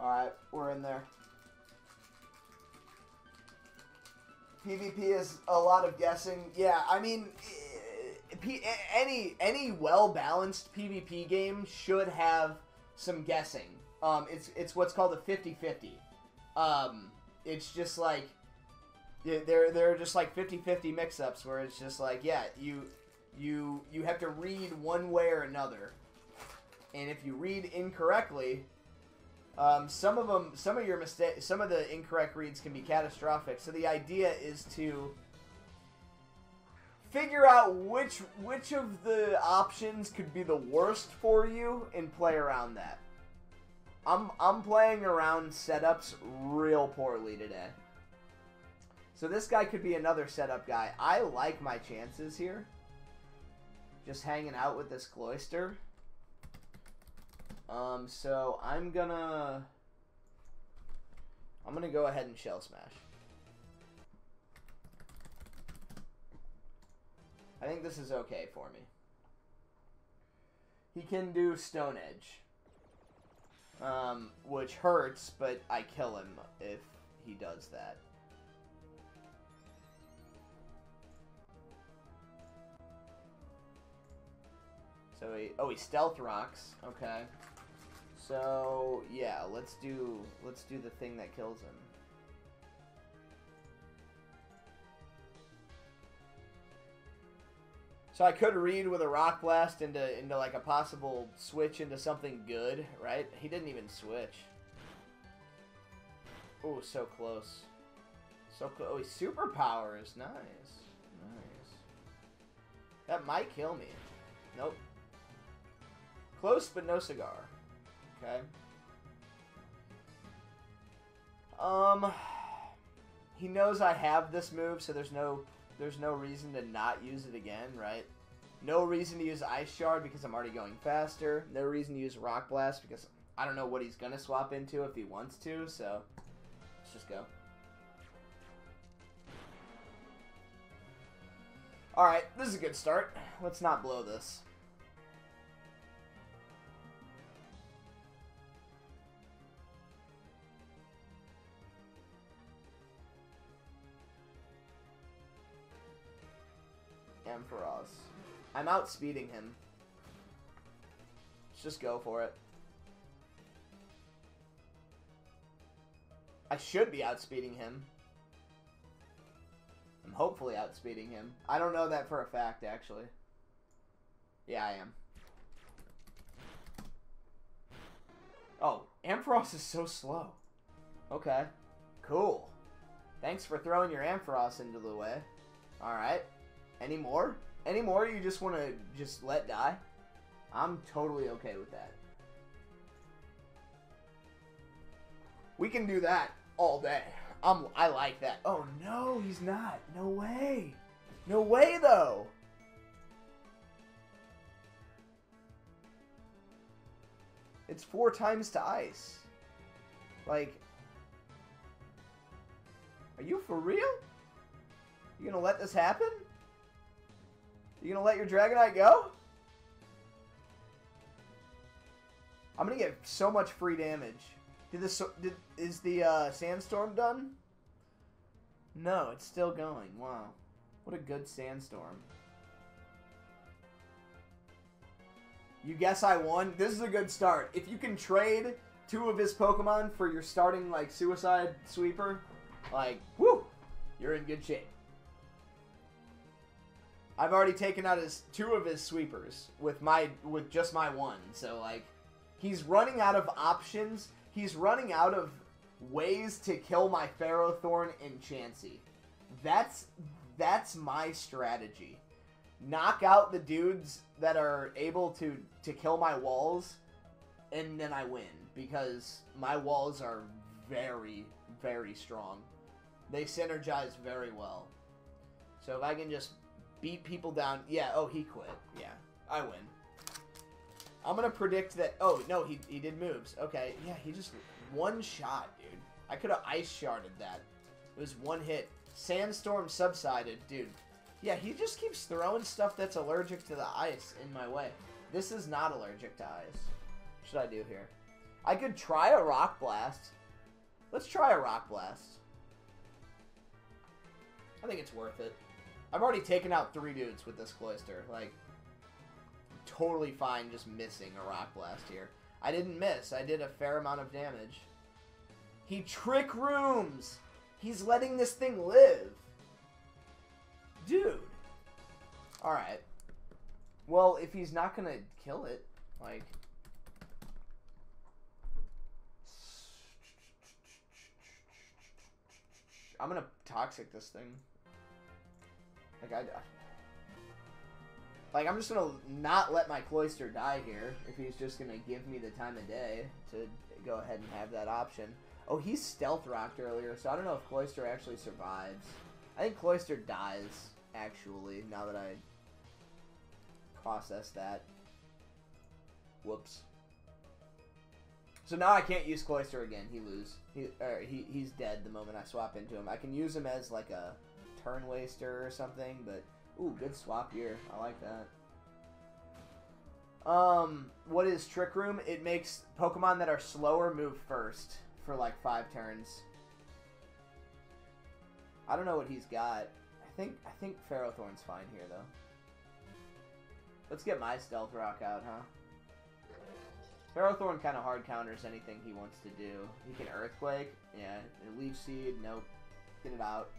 Alright, we're in there. PvP is a lot of guessing. Yeah, I mean, eh, any any well balanced PvP game should have some guessing. Um, it's it's what's called a 50-50. Um, it's just like yeah, they're they're just like 50-50 mix-ups where it's just like yeah you you you have to read one way or another, and if you read incorrectly, um, some of them, some of your mistake, some of the incorrect reads can be catastrophic. So the idea is to figure out which which of the options could be the worst for you and play around that. I'm I'm playing around setups real poorly today. So this guy could be another setup guy. I like my chances here. Just hanging out with this Cloyster. Um, so I'm gonna... I'm gonna go ahead and Shell Smash. I think this is okay for me. He can do Stone Edge. Um, which hurts, but I kill him if he does that. So he, oh, he stealth rocks. Okay. So yeah, let's do let's do the thing that kills him. So I could read with a rock blast into into like a possible switch into something good, right? He didn't even switch. Oh, so close. So close. Oh, he's superpowers. Nice. Nice. That might kill me. Nope. Close, but no cigar. Okay. Um, he knows I have this move, so there's no there's no reason to not use it again, right? No reason to use Ice Shard because I'm already going faster. No reason to use Rock Blast because I don't know what he's gonna swap into if he wants to. So let's just go. All right, this is a good start. Let's not blow this. Ampharos. I'm outspeeding him. Let's just go for it. I should be outspeeding him. I'm hopefully outspeeding him. I don't know that for a fact, actually. Yeah, I am. Oh, Ampharos is so slow. Okay. Cool. Thanks for throwing your Ampharos into the way. Alright. Any more? You just want to just let die? I'm totally okay with that. We can do that all day. I'm, I like that. Oh, no, he's not. No way. No way, though. It's four times to ice. Like, are you for real? You gonna let this happen? You gonna let your Dragonite go? I'm gonna get so much free damage. Did this? Did is the uh, sandstorm done? No, it's still going. Wow, what a good sandstorm. You guess I won. This is a good start. If you can trade two of his Pokemon for your starting like Suicide Sweeper, like whoo, you're in good shape. I've already taken out his two of his sweepers with my with just my one. So like he's running out of options. He's running out of ways to kill my Ferrothorn and Chansey. That's that's my strategy. Knock out the dudes that are able to to kill my walls and then I win because my walls are very very strong. They synergize very well. So if I can just beat people down. Yeah, oh, he quit. Yeah, I win. I'm going to predict that... Oh, no, he, he did moves. Okay, yeah, he just... One shot, dude. I could have ice sharded that. It was one hit. Sandstorm subsided, dude. Yeah, he just keeps throwing stuff that's allergic to the ice in my way. This is not allergic to ice. What should I do here? I could try a Rock Blast. Let's try a Rock Blast. I think it's worth it. I've already taken out three dudes with this Cloyster. Like, totally fine just missing a Rock Blast here. I didn't miss. I did a fair amount of damage. He trick rooms! He's letting this thing live. Dude. Alright. Well, if he's not gonna kill it, like... I'm gonna toxic this thing. Like, I... Like, I'm just gonna not let my Cloyster die here, if he's just gonna give me the time of day to go ahead and have that option. Oh, he stealth rocked earlier, so I don't know if Cloyster actually survives. I think Cloyster dies, actually, now that I process that. Whoops. So now I can't use Cloyster again. He lose. He, or he he's dead the moment I swap into him. I can use him as like a turn waster or something, but ooh, good swap here. I like that. Um, what is Trick Room? It makes Pokemon that are slower move first for like five turns. I don't know what he's got. I think I think Ferrothorn's fine here though. Let's get my Stealth Rock out, huh? Ferrothorn kind of hard counters anything he wants to do. He can Earthquake. Yeah. Leech Seed. Nope. Get it out.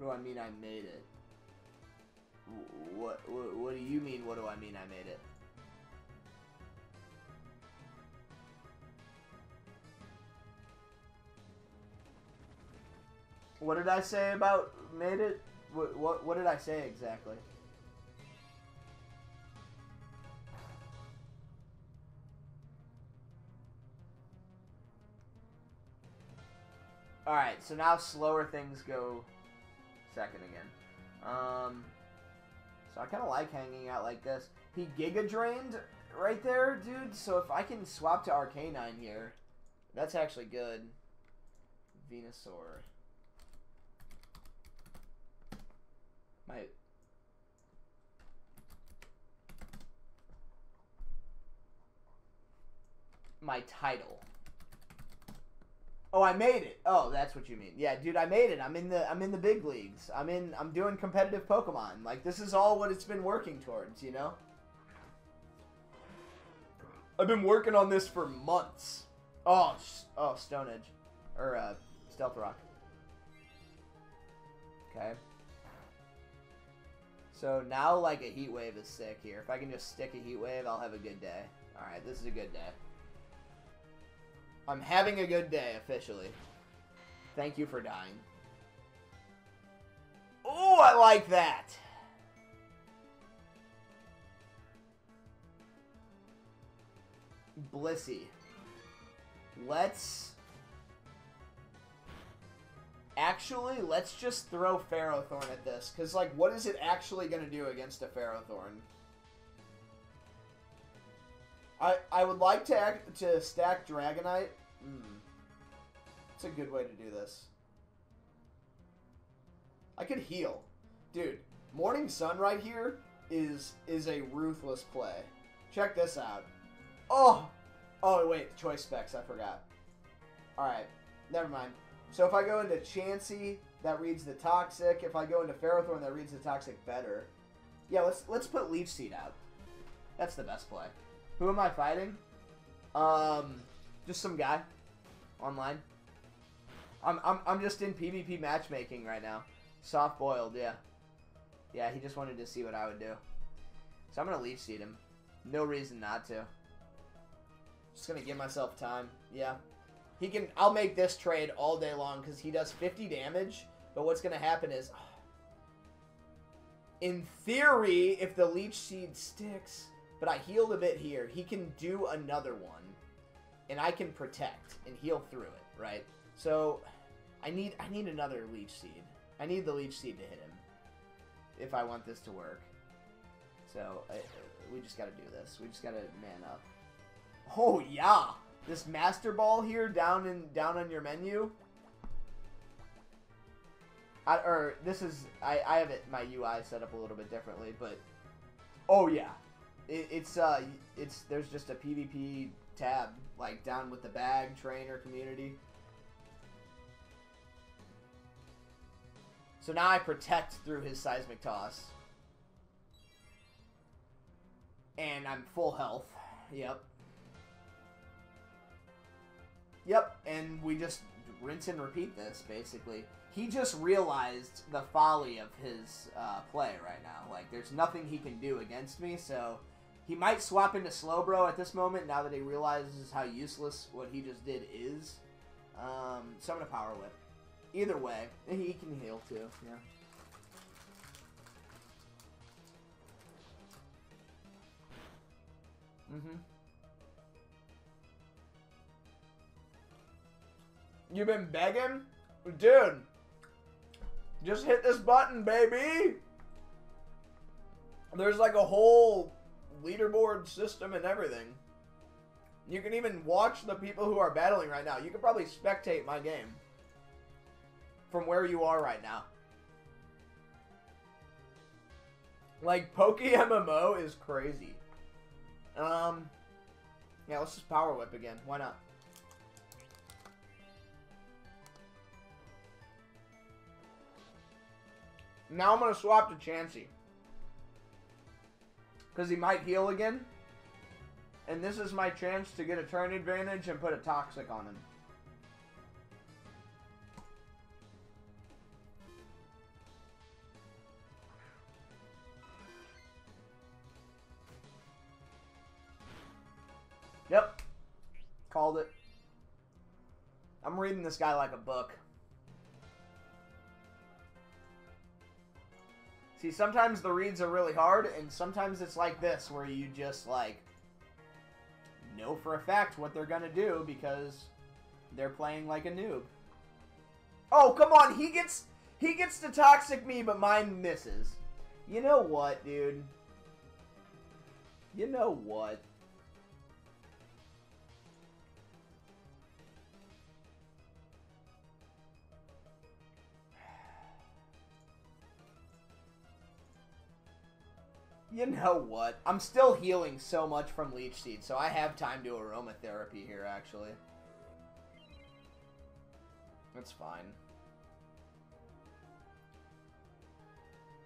What do I mean I made it? What, what, what do you mean, what do I mean I made it? What did I say about made it? What, what, what did I say exactly? Alright, so now slower things go second again. Um, so I kind of like hanging out like this. He Giga Drained right there, dude. So if I can swap to Arcanine here, that's actually good. Venusaur. My my title. Oh, I made it. Oh, that's what you mean. Yeah, dude, I made it. I'm in the I'm in the big leagues. I'm in I'm doing competitive Pokemon. Like this is all what it's been working towards, you know? I've been working on this for months. Oh, oh, Stone Edge or uh Stealth Rock. Okay. So now like a heat wave is sick here. If I can just stick a heat wave, I'll have a good day. All right, this is a good day. I'm having a good day, officially. Thank you for dying. Oh, I like that. Blissey. Let's... Actually, let's just throw Ferrothorn at this. Because, like, what is it actually going to do against a Ferrothorn? I, I would like to act, to stack Dragonite Hmm. It's a good way to do this. I could heal. Dude, Morning Sun right here is is a ruthless play. Check this out. Oh! Oh, wait, choice specs, I forgot. Alright, never mind. So if I go into Chansey, that reads the Toxic. If I go into Ferrothorn, that reads the Toxic better. Yeah, let's let's put Leech Seed out. That's the best play. Who am I fighting? Um, just some guy online. I'm, I'm, I'm just in PvP matchmaking right now. Soft boiled, yeah. Yeah, he just wanted to see what I would do. So I'm going to leech seed him. No reason not to. Just going to give myself time. Yeah. He can. I'll make this trade all day long because he does 50 damage. But what's going to happen is... In theory, if the leech seed sticks... But I healed a bit here. He can do another one and I can protect and heal through it, right? So I need I need another leech seed. I need the leech seed to hit him if I want this to work. So I, we just got to do this. We just got to man up. Oh yeah, this master ball here down in down on your menu. I, or this is I I have it my UI set up a little bit differently, but oh yeah, It, it's uh, it's there's just a PvP tab like down with the bag trainer community. So now I protect through his seismic toss. And I'm full health. Yep. Yep, and we just rinse and repeat this, basically. He just realized the folly of his uh, play right now. Like, there's nothing he can do against me, so he might swap into Slowbro at this moment now that he realizes how useless what he just did is. Um, so I'm going to Power Whip. Either way, he can heal too, yeah. Mm-hmm. You've been begging? Dude, just hit this button, baby! There's like a whole leaderboard system and everything. You can even watch the people who are battling right now. You can probably spectate my game from where you are right now. Like, Poke MMO is crazy. Um, yeah, let's just Power Whip again. Why not? Now I'm going to swap to Chansey. Because he might heal again. And this is my chance to get a turn advantage and put a Toxic on him. Yep. Called it. I'm reading this guy like a book. See, sometimes the reads are really hard, and sometimes it's like this, where you just, like, know for a fact what they're gonna do because they're playing like a noob. Oh, come on, he gets he gets to toxic me, but mine misses. You know what, dude? You know what? You know what? I'm still healing so much from Leech Seed, so I have time to aromatherapy here, actually. That's fine.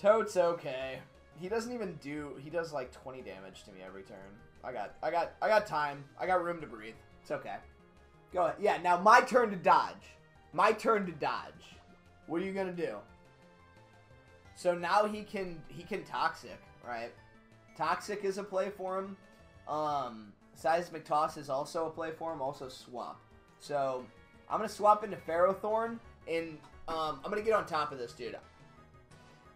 Toad's okay. He doesn't even do... He does, like, 20 damage to me every turn. I got... I got... I got time. I got room to breathe. It's okay. Go ahead. Yeah, now my turn to dodge. My turn to dodge. What are you gonna do? So now he can... He can Toxic right? Toxic is a play for him. Um, Seismic Toss is also a play for him, also Swap. So, I'm going to swap into Ferrothorn, and um, I'm going to get on top of this dude.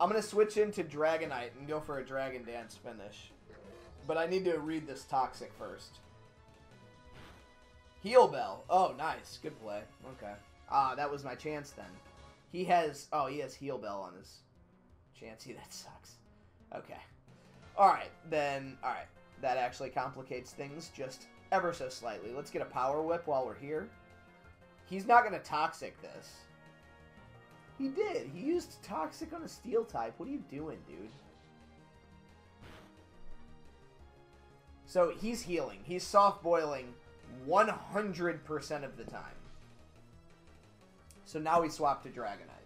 I'm going to switch into Dragonite and go for a Dragon Dance finish. But I need to read this Toxic first. Heal Bell. Oh, nice. Good play. Okay. Ah, that was my chance then. He has... Oh, he has Heal Bell on his Chansey. That sucks. Okay. Alright, then, alright. That actually complicates things just ever so slightly. Let's get a Power Whip while we're here. He's not going to Toxic this. He did. He used Toxic on a Steel type. What are you doing, dude? So he's healing. He's soft boiling 100% of the time. So now we swap to Dragonite.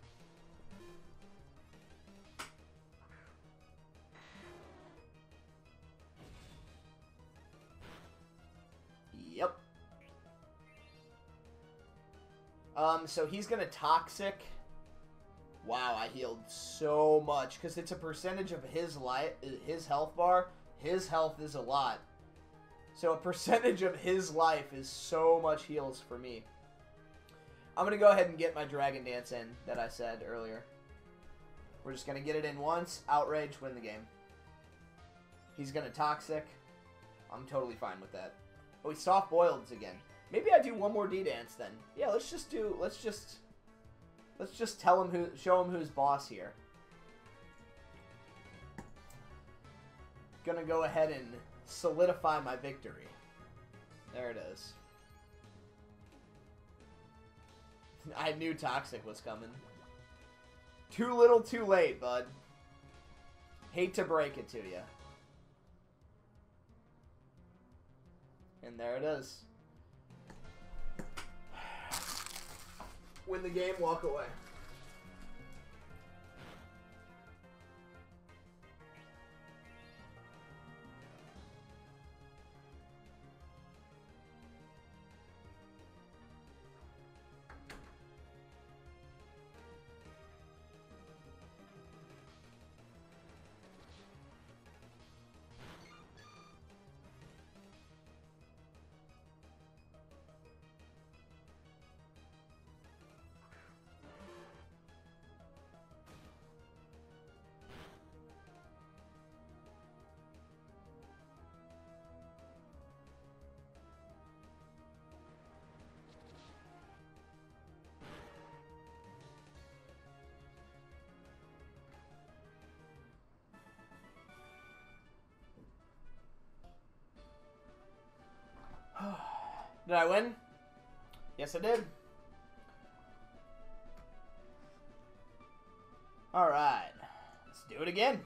Um, so he's gonna toxic. Wow, I healed so much because it's a percentage of his life, his health bar. His health is a lot, so a percentage of his life is so much heals for me. I'm gonna go ahead and get my Dragon Dance in that I said earlier. We're just gonna get it in once, outrage, win the game. He's gonna toxic. I'm totally fine with that. Oh, he soft boiled again. Maybe I do one more D dance then. Yeah, let's just do. Let's just. Let's just tell him who. Show him who's boss here. Gonna go ahead and solidify my victory. There it is. I knew Toxic was coming. Too little, too late, bud. Hate to break it to you. And there it is. Win the game, walk away. Did I win? Yes, I did. All right, let's do it again.